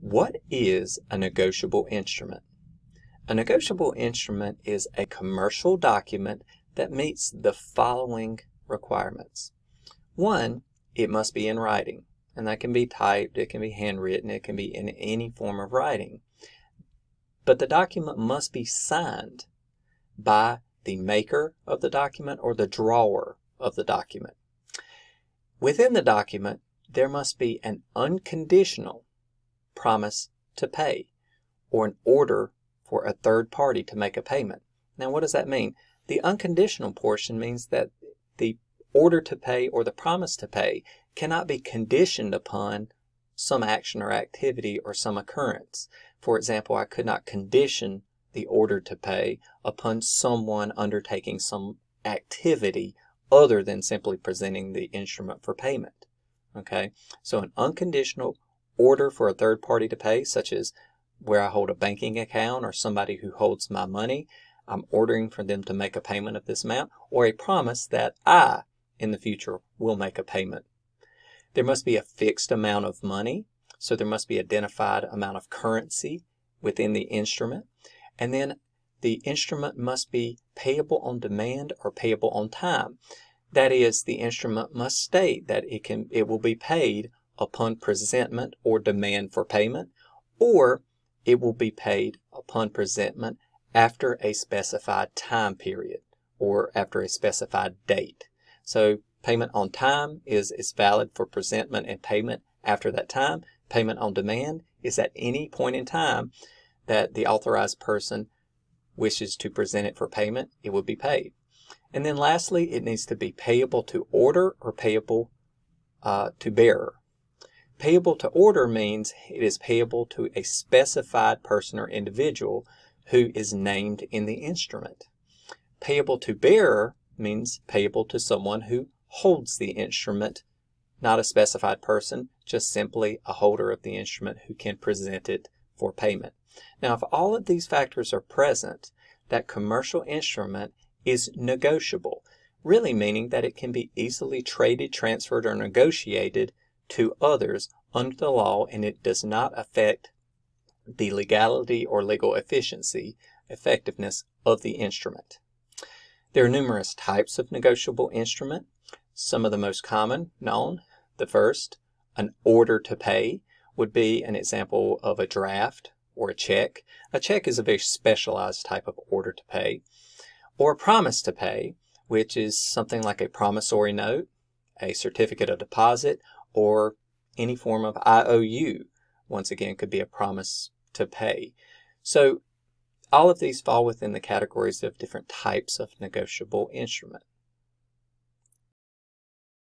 What is a negotiable instrument? A negotiable instrument is a commercial document that meets the following requirements. One, it must be in writing, and that can be typed, it can be handwritten, it can be in any form of writing. But the document must be signed by the maker of the document or the drawer of the document. Within the document, there must be an unconditional promise to pay or an order for a third party to make a payment. Now, what does that mean? The unconditional portion means that the order to pay or the promise to pay cannot be conditioned upon some action or activity or some occurrence. For example, I could not condition the order to pay upon someone undertaking some activity other than simply presenting the instrument for payment. Okay, so an unconditional order for a third party to pay, such as where I hold a banking account or somebody who holds my money, I'm ordering for them to make a payment of this amount, or a promise that I, in the future, will make a payment. There must be a fixed amount of money, so there must be identified amount of currency within the instrument. And then the instrument must be payable on demand or payable on time. That is, the instrument must state that it can it will be paid upon presentment or demand for payment, or it will be paid upon presentment after a specified time period or after a specified date. So payment on time is, is valid for presentment and payment after that time. Payment on demand is at any point in time that the authorized person wishes to present it for payment, it will be paid. And then lastly, it needs to be payable to order or payable uh, to bearer. Payable to order means it is payable to a specified person or individual who is named in the instrument. Payable to bearer means payable to someone who holds the instrument, not a specified person, just simply a holder of the instrument who can present it for payment. Now, if all of these factors are present, that commercial instrument is negotiable, really meaning that it can be easily traded, transferred, or negotiated to others under the law and it does not affect the legality or legal efficiency, effectiveness of the instrument. There are numerous types of negotiable instrument. Some of the most common known, the first, an order to pay, would be an example of a draft or a check. A check is a very specialized type of order to pay. Or a promise to pay, which is something like a promissory note, a certificate of deposit, or any form of IOU, once again, could be a promise to pay. So all of these fall within the categories of different types of negotiable instrument.